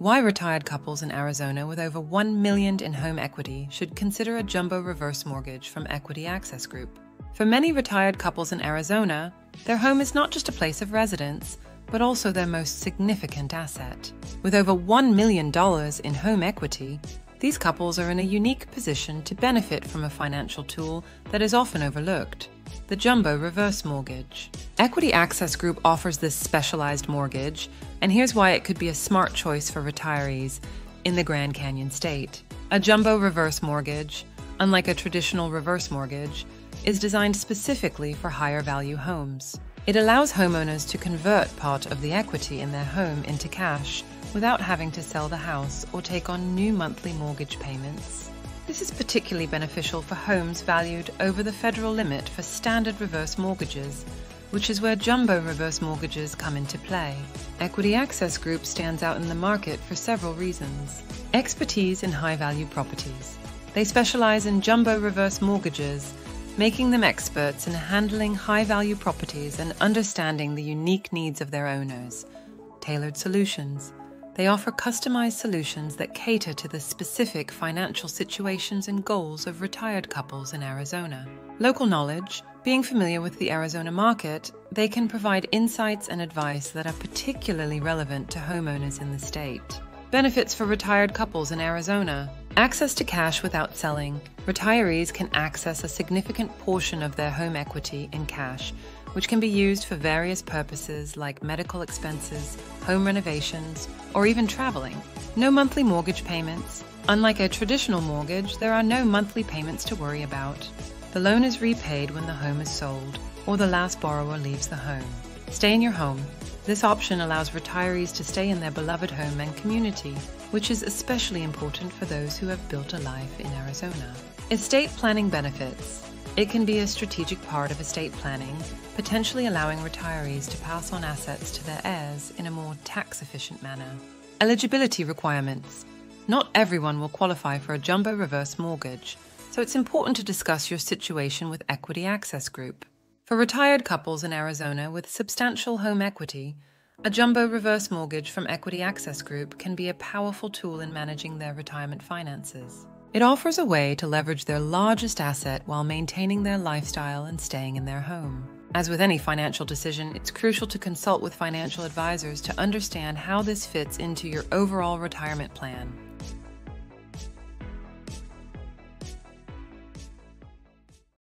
Why retired couples in Arizona with over 1 million in home equity should consider a jumbo reverse mortgage from Equity Access Group. For many retired couples in Arizona, their home is not just a place of residence, but also their most significant asset. With over $1 million in home equity, these couples are in a unique position to benefit from a financial tool that is often overlooked the Jumbo Reverse Mortgage. Equity Access Group offers this specialized mortgage, and here's why it could be a smart choice for retirees in the Grand Canyon state. A Jumbo Reverse Mortgage, unlike a traditional reverse mortgage, is designed specifically for higher value homes. It allows homeowners to convert part of the equity in their home into cash without having to sell the house or take on new monthly mortgage payments. This is particularly beneficial for homes valued over the federal limit for standard reverse mortgages, which is where jumbo reverse mortgages come into play. Equity Access Group stands out in the market for several reasons. Expertise in high value properties. They specialize in jumbo reverse mortgages, making them experts in handling high value properties and understanding the unique needs of their owners. Tailored solutions. They offer customized solutions that cater to the specific financial situations and goals of retired couples in Arizona. Local knowledge, being familiar with the Arizona market, they can provide insights and advice that are particularly relevant to homeowners in the state. Benefits for retired couples in Arizona access to cash without selling. Retirees can access a significant portion of their home equity in cash which can be used for various purposes like medical expenses, home renovations, or even traveling. No monthly mortgage payments. Unlike a traditional mortgage, there are no monthly payments to worry about. The loan is repaid when the home is sold or the last borrower leaves the home. Stay in your home. This option allows retirees to stay in their beloved home and community, which is especially important for those who have built a life in Arizona. Estate planning benefits. It can be a strategic part of estate planning, potentially allowing retirees to pass on assets to their heirs in a more tax efficient manner. Eligibility requirements. Not everyone will qualify for a jumbo reverse mortgage, so it's important to discuss your situation with Equity Access Group. For retired couples in Arizona with substantial home equity, a jumbo reverse mortgage from Equity Access Group can be a powerful tool in managing their retirement finances. It offers a way to leverage their largest asset while maintaining their lifestyle and staying in their home. As with any financial decision, it's crucial to consult with financial advisors to understand how this fits into your overall retirement plan.